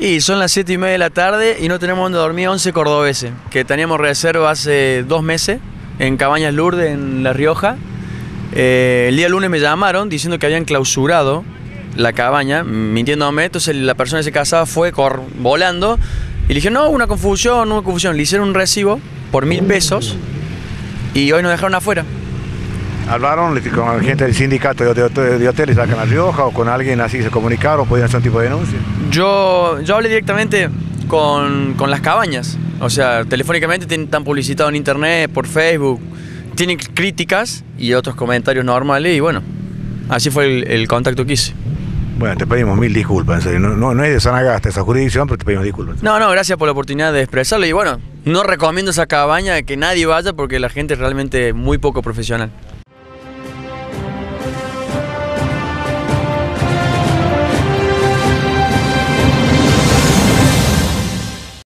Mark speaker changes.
Speaker 1: Sí, son las 7 y media de la tarde y no tenemos donde dormir 11 cordobeses, que teníamos reserva hace dos meses en Cabañas Lourdes, en La Rioja. Eh, el día lunes me llamaron diciendo que habían clausurado la cabaña, mintiéndome. Entonces la persona que se casaba fue volando y le dije, no, una confusión, una confusión. Le hicieron un recibo por mil pesos y hoy nos dejaron afuera.
Speaker 2: ¿Hablaron con la gente del sindicato de, de, hoteles acá en La Rioja o con alguien así se comunicaron? ¿Podían hacer un tipo de denuncia?
Speaker 1: Yo, yo hablé directamente con, con las cabañas. O sea, telefónicamente están publicitado en internet, por Facebook. Tienen críticas y otros comentarios normales y bueno, así fue el, el contacto que hice.
Speaker 2: Bueno, te pedimos mil disculpas, No, no, no es de Sanagasta esa jurisdicción, pero te pedimos disculpas.
Speaker 1: No, no, gracias por la oportunidad de expresarlo. Y bueno, no recomiendo esa cabaña que nadie vaya porque la gente es realmente muy poco profesional.